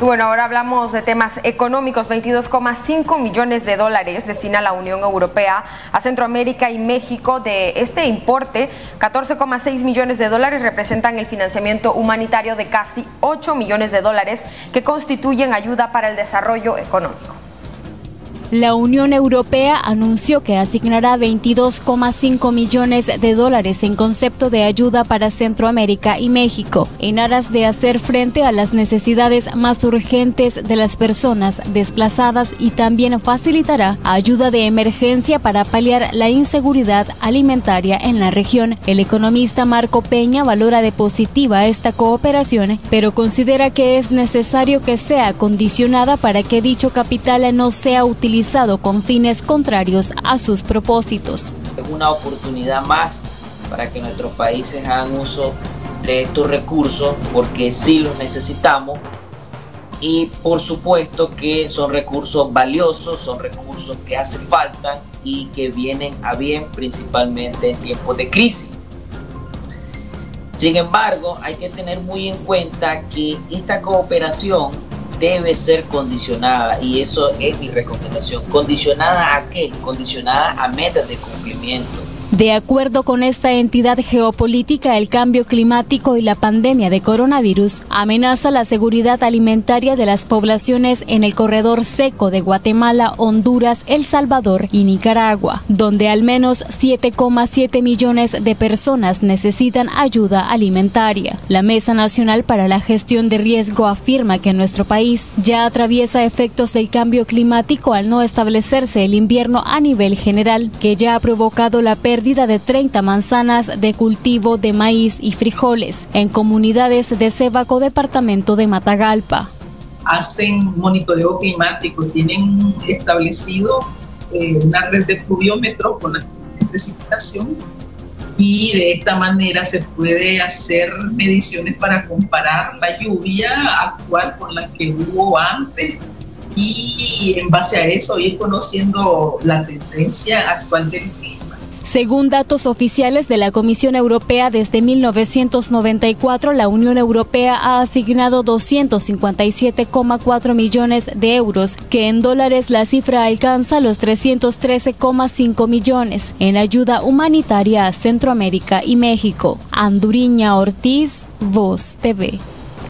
bueno, ahora hablamos de temas económicos. 22,5 millones de dólares destina la Unión Europea a Centroamérica y México. De este importe, 14,6 millones de dólares representan el financiamiento humanitario de casi 8 millones de dólares que constituyen ayuda para el desarrollo económico. La Unión Europea anunció que asignará 22,5 millones de dólares en concepto de ayuda para Centroamérica y México, en aras de hacer frente a las necesidades más urgentes de las personas desplazadas y también facilitará ayuda de emergencia para paliar la inseguridad alimentaria en la región. El economista Marco Peña valora de positiva esta cooperación, pero considera que es necesario que sea condicionada para que dicho capital no sea utilizado con fines contrarios a sus propósitos. Es una oportunidad más para que nuestros países hagan uso de estos recursos porque sí los necesitamos y por supuesto que son recursos valiosos, son recursos que hacen falta y que vienen a bien principalmente en tiempos de crisis. Sin embargo, hay que tener muy en cuenta que esta cooperación debe ser condicionada y eso es mi recomendación. ¿Condicionada a qué? Condicionada a metas de cumplimiento de acuerdo con esta entidad geopolítica, el cambio climático y la pandemia de coronavirus amenaza la seguridad alimentaria de las poblaciones en el corredor seco de Guatemala, Honduras, El Salvador y Nicaragua, donde al menos 7,7 millones de personas necesitan ayuda alimentaria. La Mesa Nacional para la Gestión de Riesgo afirma que nuestro país ya atraviesa efectos del cambio climático al no establecerse el invierno a nivel general, que ya ha provocado la pérdida de 30 manzanas de cultivo de maíz y frijoles en comunidades de Cebaco, departamento de Matagalpa. Hacen monitoreo climático, tienen establecido eh, una red de pluviómetros con la precipitación y de esta manera se puede hacer mediciones para comparar la lluvia actual con la que hubo antes y en base a eso ir conociendo la tendencia actual del clima según datos oficiales de la Comisión Europea, desde 1994 la Unión Europea ha asignado 257,4 millones de euros, que en dólares la cifra alcanza los 313,5 millones en ayuda humanitaria a Centroamérica y México. Anduriña Ortiz, Voz TV.